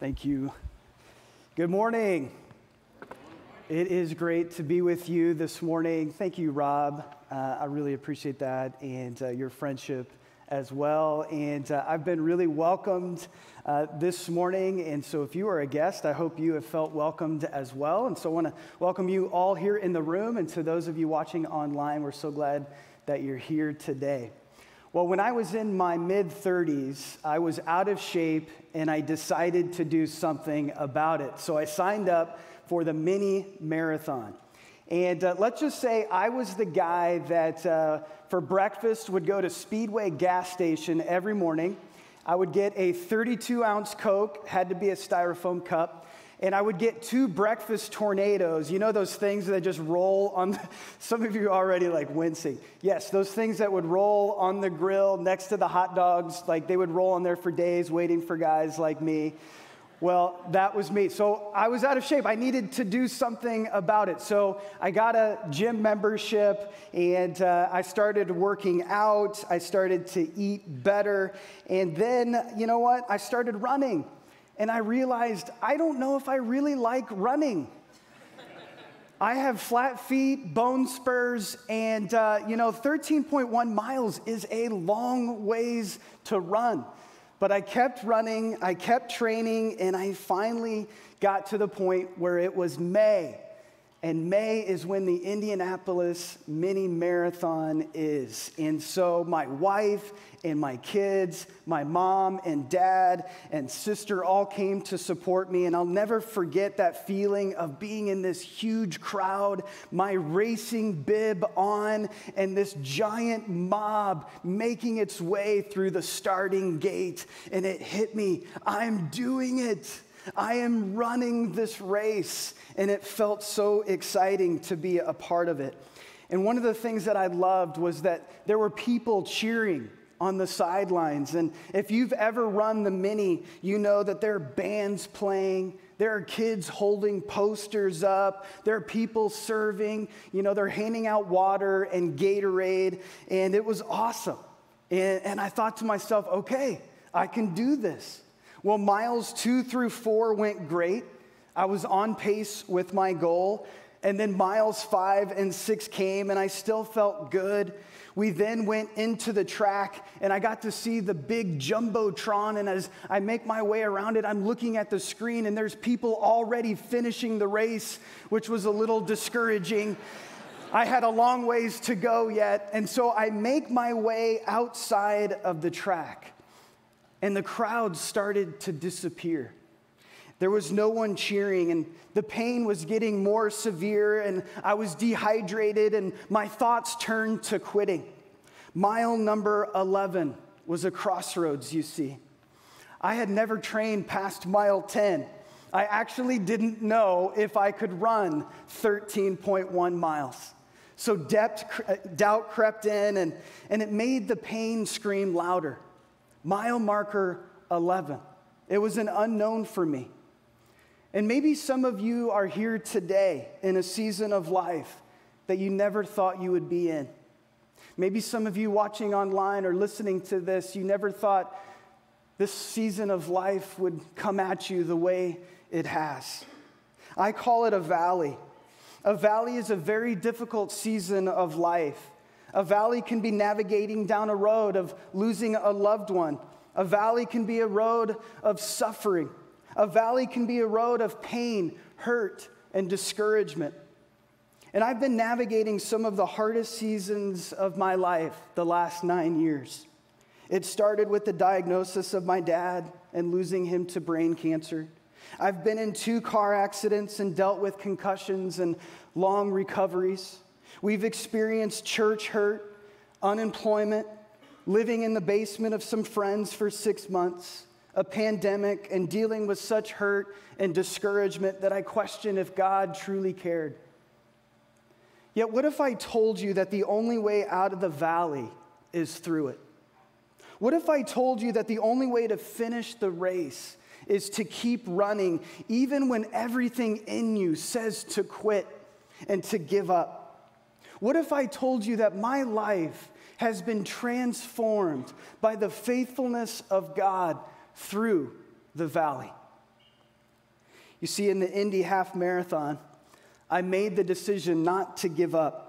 Thank you. Good morning. It is great to be with you this morning. Thank you, Rob. Uh, I really appreciate that and uh, your friendship as well. And uh, I've been really welcomed uh, this morning. And so, if you are a guest, I hope you have felt welcomed as well. And so, I want to welcome you all here in the room. And to those of you watching online, we're so glad that you're here today. Well, when I was in my mid 30s, I was out of shape and I decided to do something about it. So I signed up for the mini marathon. And uh, let's just say I was the guy that uh, for breakfast would go to Speedway gas station every morning. I would get a 32 ounce Coke, had to be a styrofoam cup and I would get two breakfast tornadoes. You know those things that just roll on, the, some of you already like wincing. Yes, those things that would roll on the grill next to the hot dogs, like they would roll on there for days waiting for guys like me. Well, that was me. So I was out of shape. I needed to do something about it. So I got a gym membership and uh, I started working out. I started to eat better. And then, you know what? I started running and I realized I don't know if I really like running. I have flat feet, bone spurs, and uh, you know, 13.1 miles is a long ways to run. But I kept running, I kept training, and I finally got to the point where it was May. And May is when the Indianapolis mini marathon is. And so my wife and my kids, my mom and dad and sister all came to support me. And I'll never forget that feeling of being in this huge crowd, my racing bib on, and this giant mob making its way through the starting gate. And it hit me I'm doing it. I am running this race. And it felt so exciting to be a part of it. And one of the things that I loved was that there were people cheering on the sidelines. And if you've ever run the mini, you know that there are bands playing. There are kids holding posters up. There are people serving. You know, they're handing out water and Gatorade. And it was awesome. And, and I thought to myself, okay, I can do this. Well, miles two through four went great. I was on pace with my goal. And then miles five and six came, and I still felt good. We then went into the track, and I got to see the big Jumbotron. And as I make my way around it, I'm looking at the screen, and there's people already finishing the race, which was a little discouraging. I had a long ways to go yet. And so I make my way outside of the track and the crowd started to disappear. There was no one cheering, and the pain was getting more severe, and I was dehydrated, and my thoughts turned to quitting. Mile number 11 was a crossroads, you see. I had never trained past mile 10. I actually didn't know if I could run 13.1 miles. So uh, doubt crept in, and, and it made the pain scream louder. Mile marker 11. It was an unknown for me. And maybe some of you are here today in a season of life that you never thought you would be in. Maybe some of you watching online or listening to this, you never thought this season of life would come at you the way it has. I call it a valley. A valley is a very difficult season of life. A valley can be navigating down a road of losing a loved one. A valley can be a road of suffering. A valley can be a road of pain, hurt, and discouragement. And I've been navigating some of the hardest seasons of my life the last nine years. It started with the diagnosis of my dad and losing him to brain cancer. I've been in two car accidents and dealt with concussions and long recoveries. We've experienced church hurt, unemployment, living in the basement of some friends for six months, a pandemic, and dealing with such hurt and discouragement that I question if God truly cared. Yet, what if I told you that the only way out of the valley is through it? What if I told you that the only way to finish the race is to keep running, even when everything in you says to quit and to give up? What if I told you that my life has been transformed by the faithfulness of God through the valley? You see, in the Indy Half Marathon, I made the decision not to give up.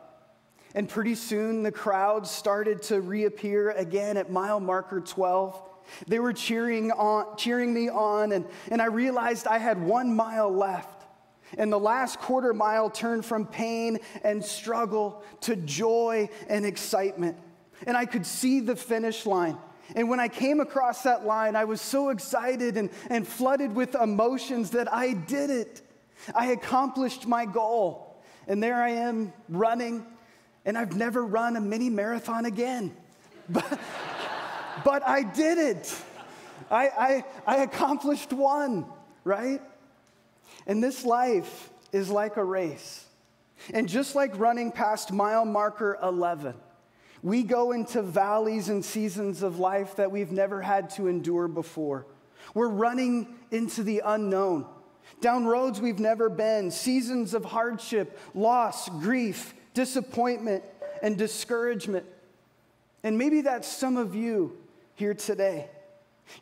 And pretty soon the crowd started to reappear again at mile marker 12. They were cheering, on, cheering me on, and, and I realized I had one mile left. And the last quarter mile turned from pain and struggle to joy and excitement. And I could see the finish line. And when I came across that line, I was so excited and, and flooded with emotions that I did it. I accomplished my goal. And there I am running, and I've never run a mini marathon again. But, but I did it. I, I, I accomplished one, right? And this life is like a race. And just like running past mile marker 11, we go into valleys and seasons of life that we've never had to endure before. We're running into the unknown, down roads we've never been, seasons of hardship, loss, grief, disappointment, and discouragement. And maybe that's some of you here today.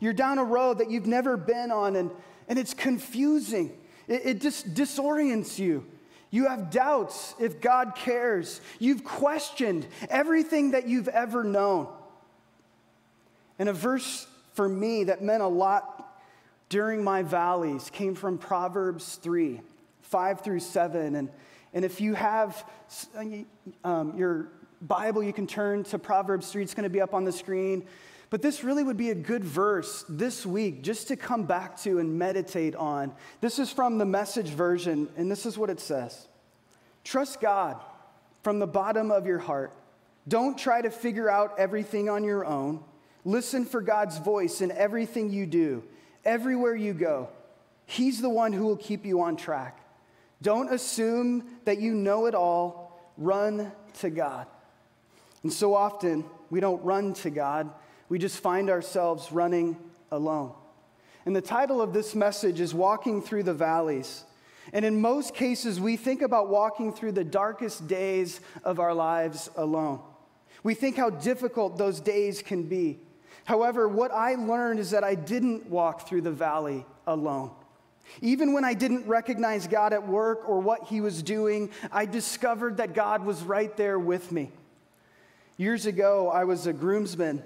You're down a road that you've never been on, and, and it's confusing. It, it just disorients you. You have doubts if God cares. You've questioned everything that you've ever known. And a verse for me that meant a lot during my valleys came from Proverbs 3 5 through 7. And, and if you have um, your Bible, you can turn to Proverbs 3. It's going to be up on the screen. But this really would be a good verse this week just to come back to and meditate on. This is from the message version, and this is what it says Trust God from the bottom of your heart. Don't try to figure out everything on your own. Listen for God's voice in everything you do, everywhere you go. He's the one who will keep you on track. Don't assume that you know it all. Run to God. And so often, we don't run to God we just find ourselves running alone. And the title of this message is Walking Through the Valleys. And in most cases, we think about walking through the darkest days of our lives alone. We think how difficult those days can be. However, what I learned is that I didn't walk through the valley alone. Even when I didn't recognize God at work or what He was doing, I discovered that God was right there with me. Years ago, I was a groomsman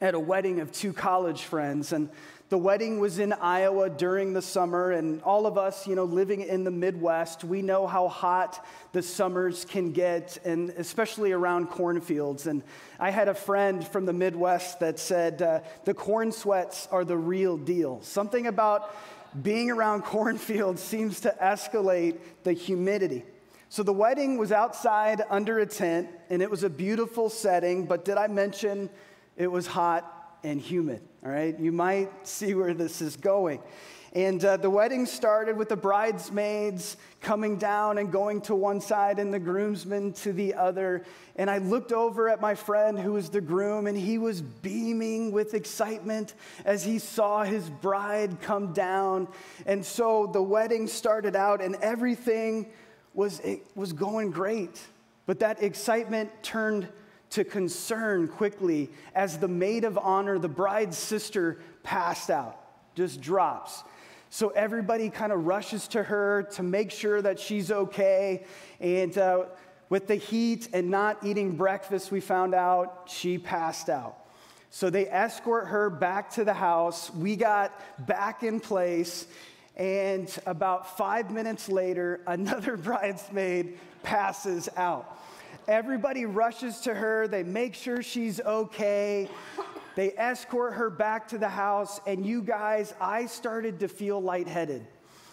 at a wedding of two college friends. And the wedding was in Iowa during the summer, and all of us, you know, living in the Midwest, we know how hot the summers can get, and especially around cornfields. And I had a friend from the Midwest that said, uh, the corn sweats are the real deal. Something about being around cornfields seems to escalate the humidity. So the wedding was outside under a tent, and it was a beautiful setting, but did I mention it was hot and humid, all right? You might see where this is going. And uh, the wedding started with the bridesmaids coming down and going to one side and the groomsmen to the other. And I looked over at my friend who was the groom, and he was beaming with excitement as he saw his bride come down. And so the wedding started out, and everything was, it was going great. But that excitement turned to concern quickly as the maid of honor, the bride's sister, passed out, just drops. So everybody kind of rushes to her to make sure that she's okay. And uh, with the heat and not eating breakfast, we found out she passed out. So they escort her back to the house. We got back in place. And about five minutes later, another bridesmaid passes out. Everybody rushes to her. They make sure she's okay. They escort her back to the house. And you guys, I started to feel lightheaded.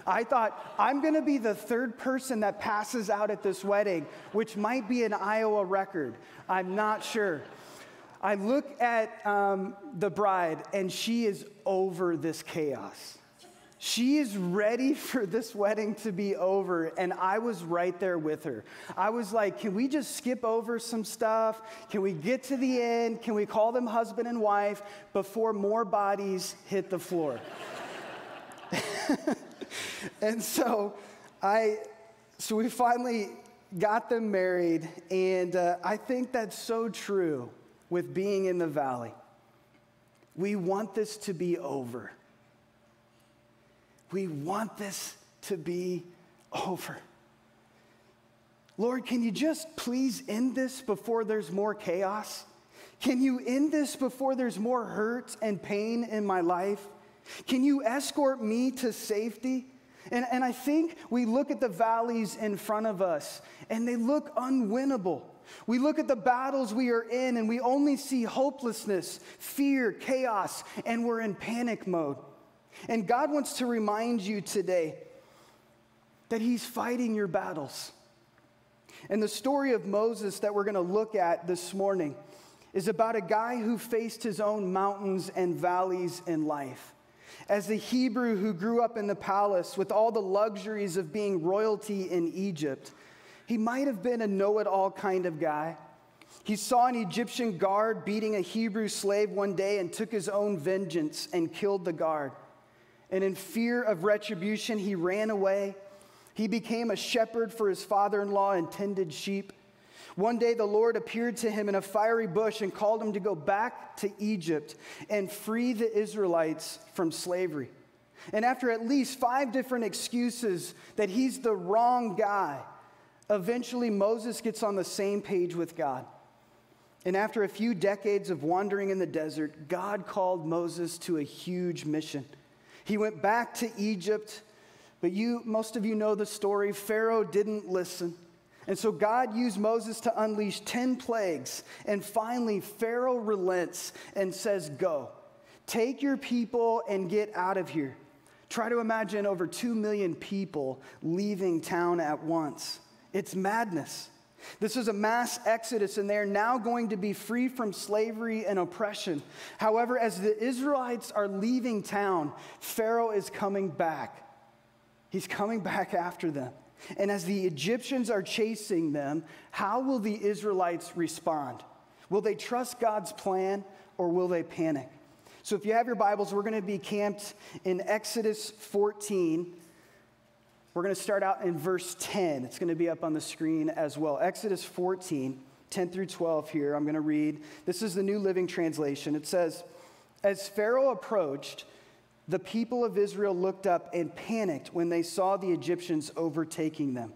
I thought, I'm going to be the third person that passes out at this wedding, which might be an Iowa record. I'm not sure. I look at um, the bride, and she is over this chaos. She is ready for this wedding to be over, and I was right there with her. I was like, Can we just skip over some stuff? Can we get to the end? Can we call them husband and wife before more bodies hit the floor? and so I, so we finally got them married, and uh, I think that's so true with being in the valley. We want this to be over. We want this to be over. Lord, can you just please end this before there's more chaos? Can you end this before there's more hurt and pain in my life? Can you escort me to safety? And, and I think we look at the valleys in front of us and they look unwinnable. We look at the battles we are in and we only see hopelessness, fear, chaos, and we're in panic mode. And God wants to remind you today that He's fighting your battles. And the story of Moses that we're going to look at this morning is about a guy who faced his own mountains and valleys in life. As a Hebrew who grew up in the palace with all the luxuries of being royalty in Egypt, he might have been a know it all kind of guy. He saw an Egyptian guard beating a Hebrew slave one day and took his own vengeance and killed the guard. And in fear of retribution, he ran away. He became a shepherd for his father in law and tended sheep. One day, the Lord appeared to him in a fiery bush and called him to go back to Egypt and free the Israelites from slavery. And after at least five different excuses that he's the wrong guy, eventually Moses gets on the same page with God. And after a few decades of wandering in the desert, God called Moses to a huge mission. He went back to Egypt, but you, most of you know the story. Pharaoh didn't listen. And so God used Moses to unleash 10 plagues. And finally, Pharaoh relents and says, Go, take your people and get out of here. Try to imagine over 2 million people leaving town at once. It's madness. This is a mass exodus, and they're now going to be free from slavery and oppression. However, as the Israelites are leaving town, Pharaoh is coming back. He's coming back after them. And as the Egyptians are chasing them, how will the Israelites respond? Will they trust God's plan or will they panic? So, if you have your Bibles, we're going to be camped in Exodus 14. We're going to start out in verse 10. It's going to be up on the screen as well. Exodus 14, 10 through 12 here. I'm going to read. This is the New Living Translation. It says, As Pharaoh approached, the people of Israel looked up and panicked when they saw the Egyptians overtaking them.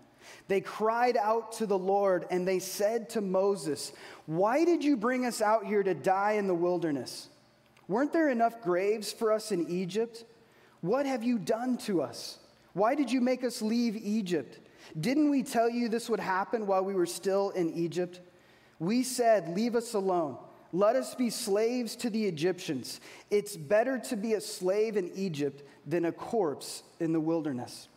They cried out to the Lord and they said to Moses, Why did you bring us out here to die in the wilderness? Weren't there enough graves for us in Egypt? What have you done to us? Why did you make us leave Egypt? Didn't we tell you this would happen while we were still in Egypt? We said, Leave us alone. Let us be slaves to the Egyptians. It's better to be a slave in Egypt than a corpse in the wilderness.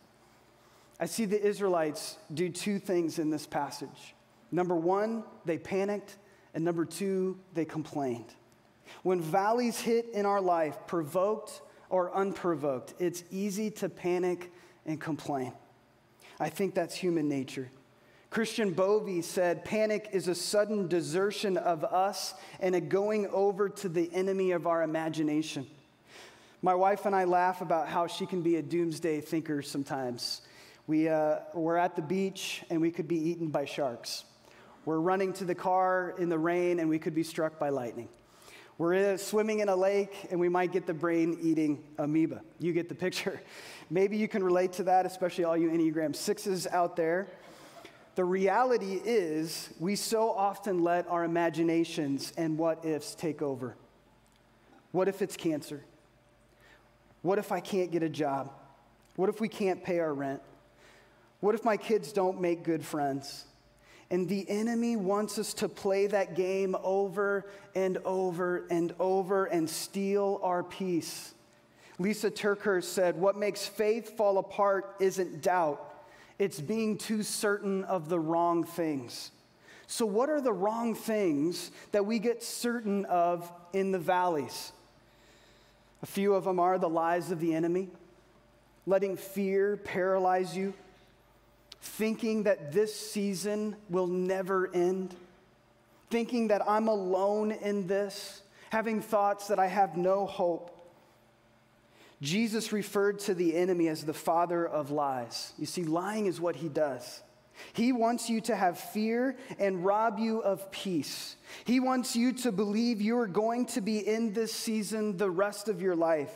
I see the Israelites do two things in this passage. Number one, they panicked, and number two, they complained. When valleys hit in our life, provoked or unprovoked, it's easy to panic and complain. I think that's human nature. Christian Bovee said, Panic is a sudden desertion of us and a going over to the enemy of our imagination. My wife and I laugh about how she can be a doomsday thinker sometimes. We, uh, we're at the beach and we could be eaten by sharks. We're running to the car in the rain and we could be struck by lightning. We're swimming in a lake and we might get the brain eating amoeba. You get the picture. Maybe you can relate to that, especially all you Enneagram sixes out there. The reality is, we so often let our imaginations and what ifs take over. What if it's cancer? What if I can't get a job? What if we can't pay our rent? What if my kids don't make good friends? And the enemy wants us to play that game over and over and over and steal our peace. Lysa TerKeurst said, What makes faith fall apart isn't doubt, it's being too certain of the wrong things. So, what are the wrong things that we get certain of in the valleys? A few of them are the lies of the enemy, letting fear paralyze you, thinking that this season will never end, thinking that I'm alone in this, having thoughts that I have no hope. Jesus referred to the enemy as the father of lies. You see, lying is what he does. He wants you to have fear and rob you of peace. He wants you to believe you are going to be in this season the rest of your life.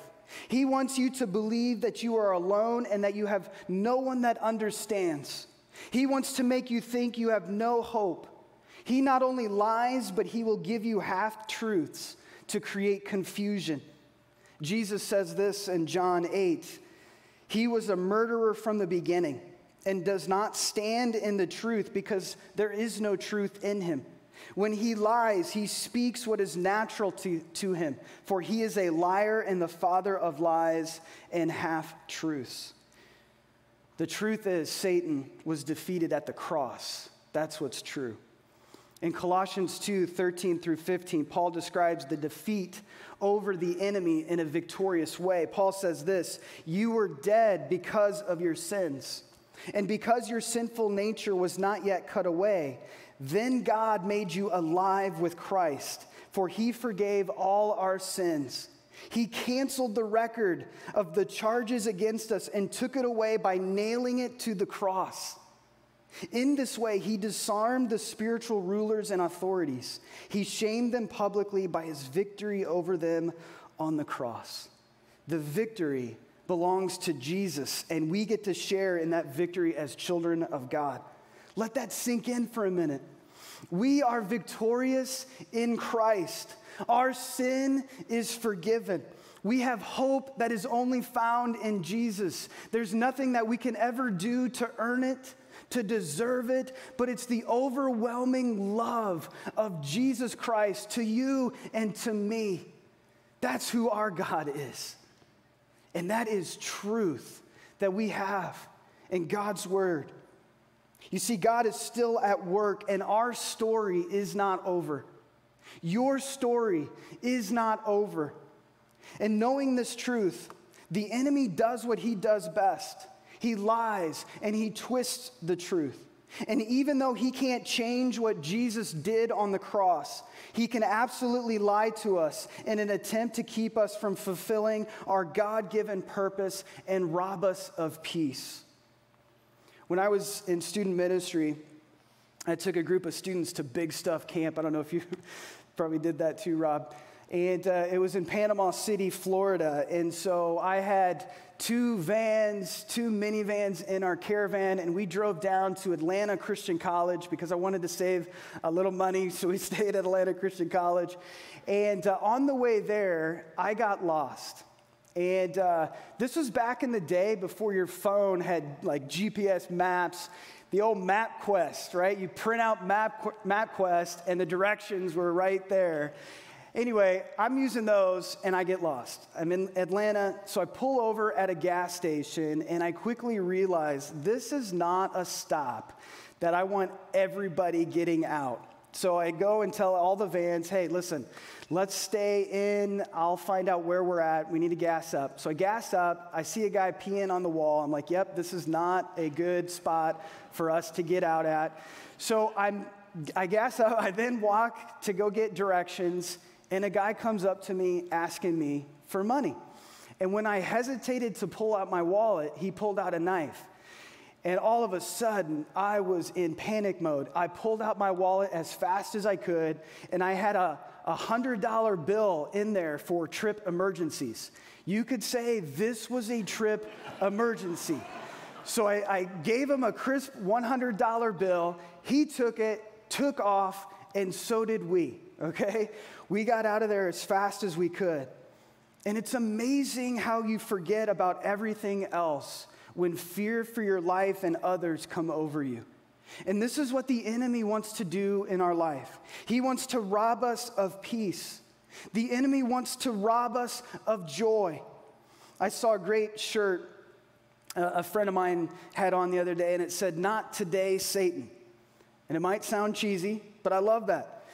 He wants you to believe that you are alone and that you have no one that understands. He wants to make you think you have no hope. He not only lies, but he will give you half truths to create confusion. Jesus says this in John 8 He was a murderer from the beginning and does not stand in the truth because there is no truth in him. When he lies, he speaks what is natural to, to him, for he is a liar and the father of lies and half truths. The truth is, Satan was defeated at the cross. That's what's true. In Colossians 2 13 through 15, Paul describes the defeat over the enemy in a victorious way. Paul says this You were dead because of your sins, and because your sinful nature was not yet cut away. Then God made you alive with Christ, for he forgave all our sins. He canceled the record of the charges against us and took it away by nailing it to the cross. In this way, he disarmed the spiritual rulers and authorities. He shamed them publicly by his victory over them on the cross. The victory belongs to Jesus, and we get to share in that victory as children of God. Let that sink in for a minute. We are victorious in Christ. Our sin is forgiven. We have hope that is only found in Jesus. There's nothing that we can ever do to earn it, to deserve it, but it's the overwhelming love of Jesus Christ to you and to me. That's who our God is. And that is truth that we have in God's Word. You see, God is still at work, and our story is not over. Your story is not over. And knowing this truth, the enemy does what he does best he lies and he twists the truth. And even though he can't change what Jesus did on the cross, he can absolutely lie to us in an attempt to keep us from fulfilling our God given purpose and rob us of peace. When I was in student ministry, I took a group of students to Big Stuf Camp. I don't know if you probably did that too, Rob. And uh, it was in Panama City, Florida. And so I had two vans, two minivans in our caravan, and we drove down to Atlanta Christian College because I wanted to save a little money. So we stayed at Atlanta Christian College. And uh, on the way there, I got lost. And uh, this was back in the day before your phone had like GPS maps, the old MapQuest, right? You print out Map, MapQuest and the directions were right there. Anyway, I'm using those and I get lost. I'm in Atlanta, so I pull over at a gas station and I quickly realize this is not a stop that I want everybody getting out. So I go and tell all the vans, hey, listen, let's stay in. I'll find out where we're at. We need to gas up. So I gas up. I see a guy peeing on the wall. I'm like, yep, this is not a good spot for us to get out at. So I'm, I gas up. I then walk to go get directions, and a guy comes up to me asking me for money. And when I hesitated to pull out my wallet, he pulled out a knife. And all of a sudden, I was in panic mode. I pulled out my wallet as fast as I could, and I had a, a $100 bill in there for trip emergencies. You could say this was a trip emergency. So I, I gave him a crisp $100 bill. He took it, took off, and so did we, okay? We got out of there as fast as we could. And it's amazing how you forget about everything else when fear for your life and others come over you. And this is what the enemy wants to do in our life. He wants to rob us of peace. The enemy wants to rob us of joy. I saw a great shirt uh, a friend of mine had on the other day, and it said, Not today, Satan. And it might sound cheesy, but I love that.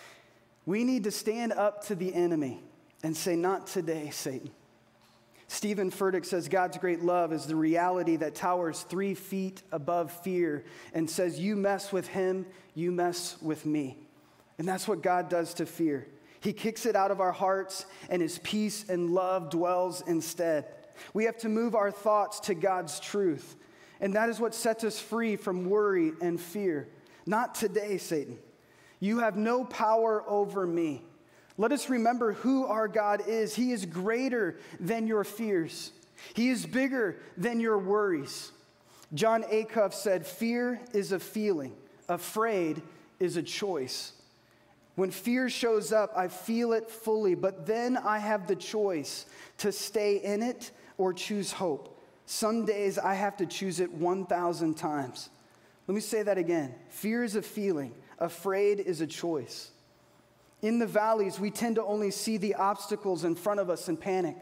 We need to stand up to the enemy and say, Not today, Satan. Steven Furtick says God's great love is the reality that towers three feet above fear and says, You mess with him, you mess with me. And that's what God does to fear. He kicks it out of our hearts, and his peace and love dwells instead. We have to move our thoughts to God's truth. And that is what sets us free from worry and fear. Not today, Satan. You have no power over me. Let us remember who our God is. He is greater than your fears, He is bigger than your worries. Jon Acuff said, Fear is a feeling, afraid is a choice. When fear shows up, I feel it fully, but then I have the choice to stay in it or choose hope. Some days I have to choose it 1,000 times. Let me say that again. Fear is a feeling, afraid is a choice. In the valleys, we tend to only see the obstacles in front of us and panic.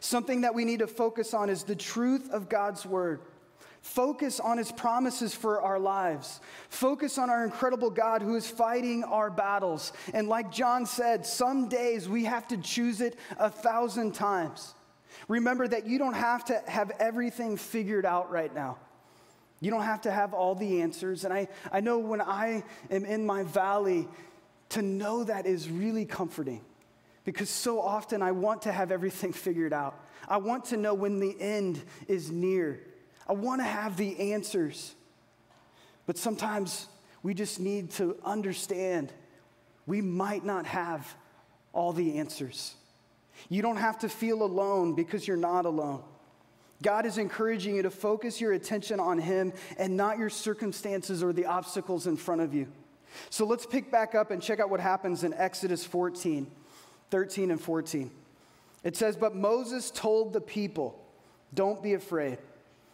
Something that we need to focus on is the truth of God's word. Focus on his promises for our lives. Focus on our incredible God who is fighting our battles. And like Jon said, some days we have to choose it a thousand times. Remember that you don't have to have everything figured out right now. You don't have to have all the answers. And I, I know when I am in my valley, to know that is really comforting because so often I want to have everything figured out. I want to know when the end is near. I want to have the answers. But sometimes we just need to understand we might not have all the answers. You don't have to feel alone because you're not alone. God is encouraging you to focus your attention on Him and not your circumstances or the obstacles in front of you. So let's pick back up and check out what happens in Exodus 14, 13 and 14. It says, But Moses told the people, Don't be afraid.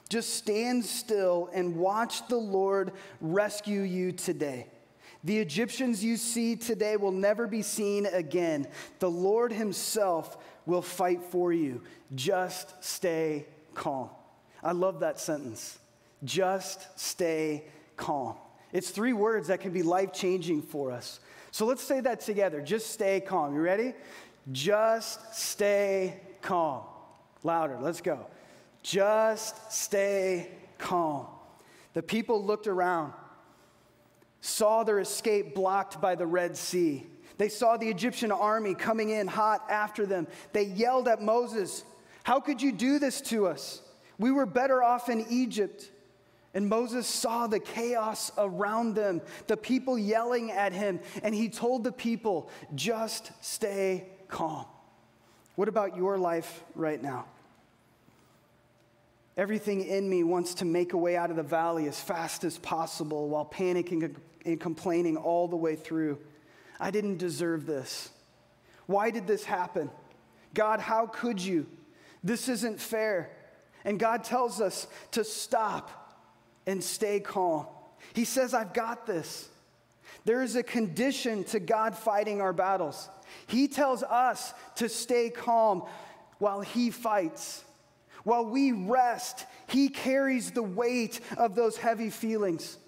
Just stand still and watch the Lord rescue you today. The Egyptians you see today will never be seen again. The Lord Himself will fight for you. Just stay calm. I love that sentence. Just stay calm. It's three words that can be life changing for us. So let's say that together. Just stay calm. You ready? Just stay calm. Louder. Let's go. Just stay calm. The people looked around, saw their escape blocked by the Red Sea. They saw the Egyptian army coming in hot after them. They yelled at Moses, How could you do this to us? We were better off in Egypt. And Moses saw the chaos around them, the people yelling at him, and he told the people, just stay calm. What about your life right now? Everything in me wants to make a way out of the valley as fast as possible while panicking and complaining all the way through. I didn't deserve this. Why did this happen? God, how could you? This isn't fair. And God tells us to stop and stay calm. He says, I've got this. There is a condition to God fighting our battles. He tells us to stay calm while He fights. While we rest, He carries the weight of those heavy feelings.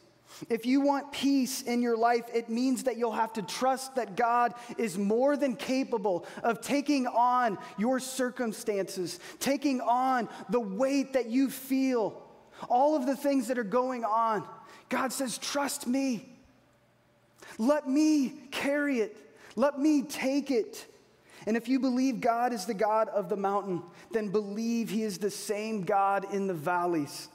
If you want peace in your life, it means that you'll have to trust that God is more than capable of taking on your circumstances, taking on the weight that you feel all of the things that are going on. God says, Trust me. Let me carry it. Let me take it. And if you believe God is the God of the mountain, then believe He is the same God in the valleys.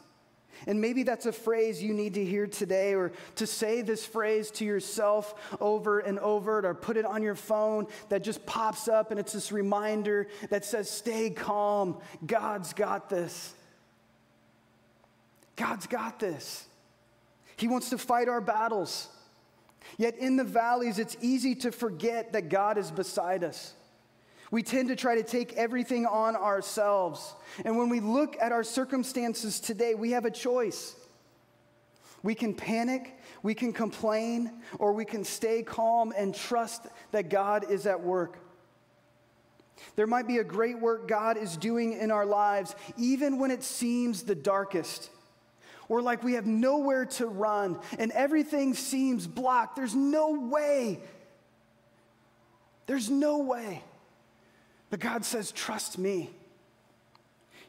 And maybe that's a phrase you need to hear today, or to say this phrase to yourself over and over, or put it on your phone that just pops up and it's this reminder that says, Stay calm. God's got this. God's got this. He wants to fight our battles. Yet in the valleys, it's easy to forget that God is beside us. We tend to try to take everything on ourselves. And when we look at our circumstances today, we have a choice. We can panic, we can complain, or we can stay calm and trust that God is at work. There might be a great work God is doing in our lives, even when it seems the darkest. We're like we have nowhere to run and everything seems blocked. There's no way. There's no way. But God says, Trust me.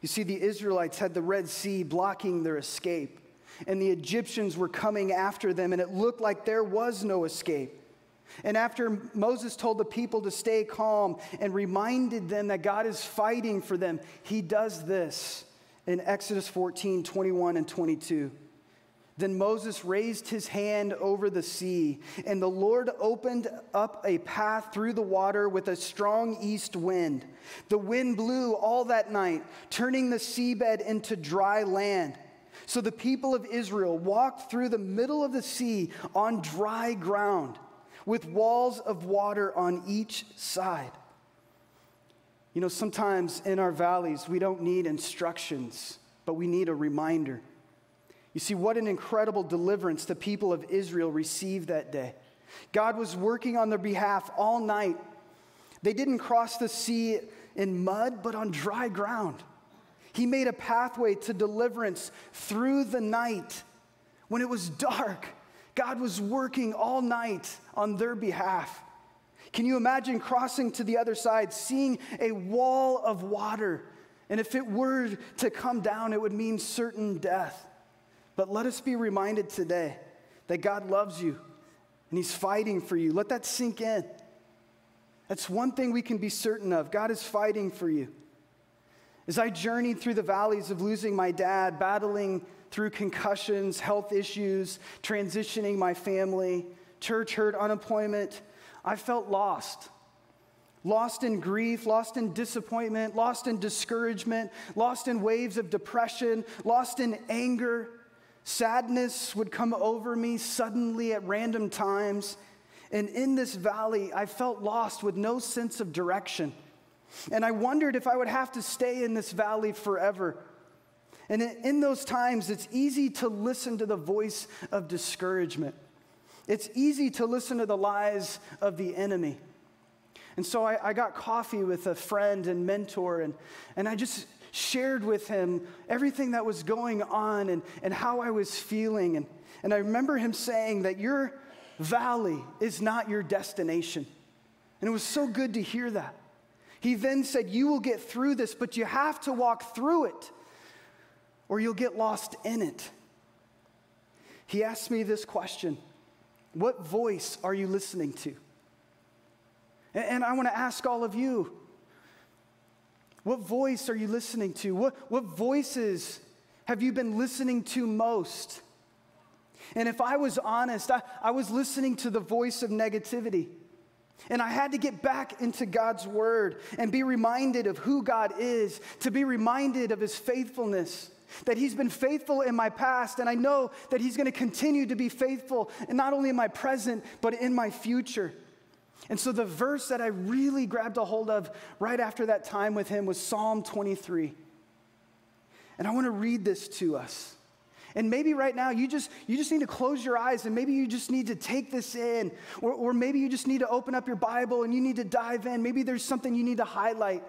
You see, the Israelites had the Red Sea blocking their escape, and the Egyptians were coming after them, and it looked like there was no escape. And after Moses told the people to stay calm and reminded them that God is fighting for them, he does this in Exodus 14 21 and 22. Then Moses raised his hand over the sea, and the Lord opened up a path through the water with a strong east wind. The wind blew all that night, turning the seabed into dry land. So the people of Israel walked through the middle of the sea on dry ground, with walls of water on each side. You know, sometimes in our valleys, we don't need instructions, but we need a reminder. You see, what an incredible deliverance the people of Israel received that day. God was working on their behalf all night. They didn't cross the sea in mud, but on dry ground. He made a pathway to deliverance through the night. When it was dark, God was working all night on their behalf. Can you imagine crossing to the other side, seeing a wall of water? And if it were to come down, it would mean certain death. But let us be reminded today that God loves you and He's fighting for you. Let that sink in. That's one thing we can be certain of God is fighting for you. As I journeyed through the valleys of losing my dad, battling through concussions, health issues, transitioning my family, church hurt, unemployment, I felt lost. Lost in grief, lost in disappointment, lost in discouragement, lost in waves of depression, lost in anger. Sadness would come over me suddenly at random times. And in this valley, I felt lost with no sense of direction. And I wondered if I would have to stay in this valley forever. And in those times, it's easy to listen to the voice of discouragement. It's easy to listen to the lies of the enemy. And so I, I got coffee with a friend and mentor, and, and I just shared with him everything that was going on and, and how I was feeling. And, and I remember him saying that your valley is not your destination. And it was so good to hear that. He then said, You will get through this, but you have to walk through it or you'll get lost in it. He asked me this question What voice are you listening to? And I want to ask all of you what voice are you listening to? What, what voices have you been listening to most? And if I was honest, I, I was listening to the voice of negativity. And I had to get back into God's word and be reminded of who God is, to be reminded of his faithfulness, that he's been faithful in my past, and I know that he's going to continue to be faithful, and not only in my present, but in my future. And so the verse that I really grabbed a hold of right after that time with him was Psalm 23. And I want to read this to us. And maybe right now you just you just need to close your eyes and maybe you just need to take this in. Or, or maybe you just need to open up your Bible and you need to dive in. Maybe there's something you need to highlight.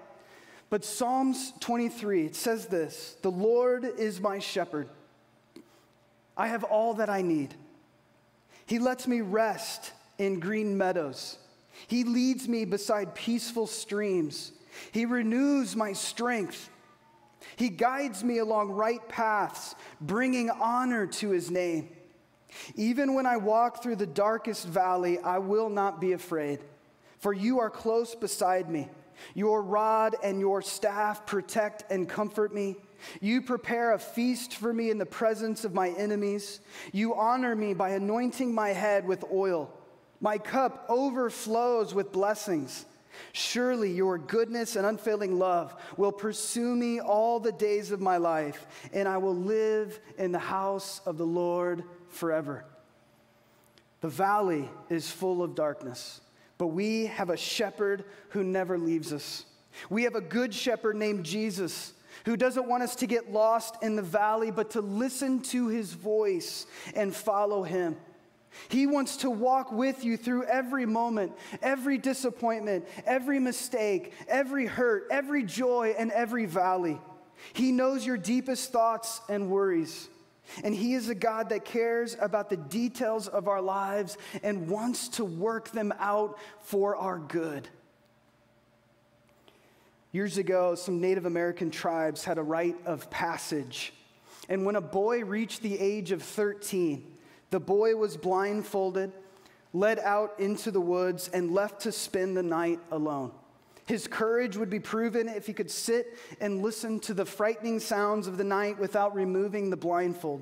But Psalms 23, it says this The Lord is my shepherd. I have all that I need. He lets me rest in green meadows. He leads me beside peaceful streams. He renews my strength. He guides me along right paths, bringing honor to his name. Even when I walk through the darkest valley, I will not be afraid, for you are close beside me. Your rod and your staff protect and comfort me. You prepare a feast for me in the presence of my enemies. You honor me by anointing my head with oil. My cup overflows with blessings. Surely your goodness and unfailing love will pursue me all the days of my life, and I will live in the house of the Lord forever. The valley is full of darkness, but we have a shepherd who never leaves us. We have a good shepherd named Jesus who doesn't want us to get lost in the valley, but to listen to his voice and follow him. He wants to walk with you through every moment, every disappointment, every mistake, every hurt, every joy, and every valley. He knows your deepest thoughts and worries. And He is a God that cares about the details of our lives and wants to work them out for our good. Years ago, some Native American tribes had a rite of passage. And when a boy reached the age of 13, the boy was blindfolded, led out into the woods, and left to spend the night alone. His courage would be proven if he could sit and listen to the frightening sounds of the night without removing the blindfold.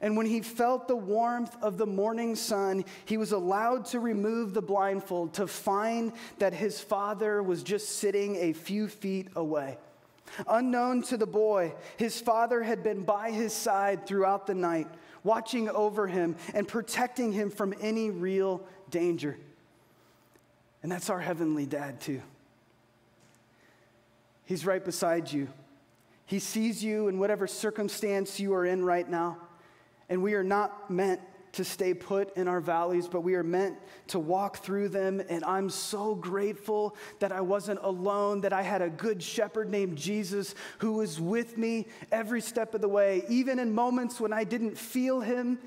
And when he felt the warmth of the morning sun, he was allowed to remove the blindfold to find that his father was just sitting a few feet away. Unknown to the boy, his father had been by his side throughout the night, watching over him and protecting him from any real danger. And that's our heavenly dad, too. He's right beside you. He sees you in whatever circumstance you are in right now. And we are not meant to stay put in our valleys, but we are meant to walk through them. And I'm so grateful that I wasn't alone, that I had a good shepherd named Jesus who was with me every step of the way, even in moments when I didn't feel him,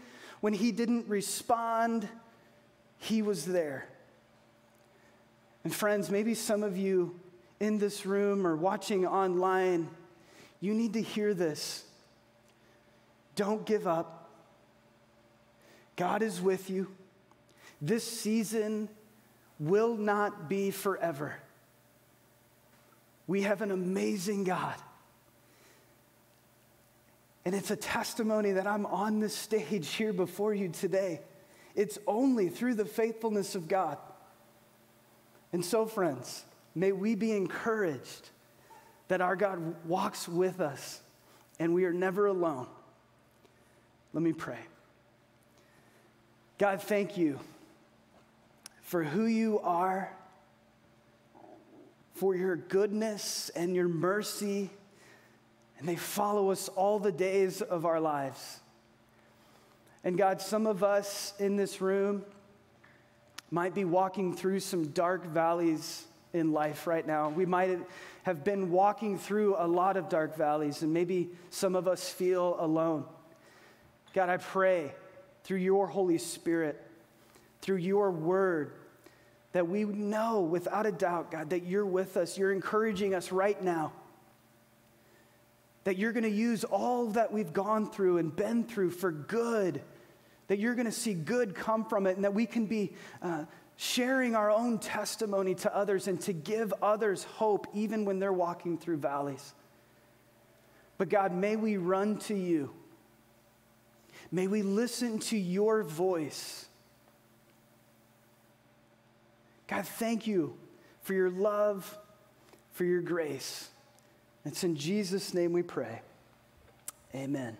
when he didn't respond, he was there. And friends, maybe some of you in this room or watching online, you need to hear this. Don't give up. God is with you. This season will not be forever. We have an amazing God. And it's a testimony that I'm on this stage here before you today. It's only through the faithfulness of God. And so, friends, may we be encouraged that our God walks with us and we are never alone. Let me pray. God, thank you for who you are, for your goodness and your mercy, and they follow us all the days of our lives. And God, some of us in this room might be walking through some dark valleys in life right now. We might have been walking through a lot of dark valleys, and maybe some of us feel alone. God, I pray through your Holy Spirit, through your word, that we know without a doubt, God, that you're with us. You're encouraging us right now. That you're going to use all that we've gone through and been through for good. That you're going to see good come from it, and that we can be uh, sharing our own testimony to others and to give others hope even when they're walking through valleys. But God, may we run to you May we listen to your voice. God, thank you for your love, for your grace. It's in Jesus' name we pray. Amen.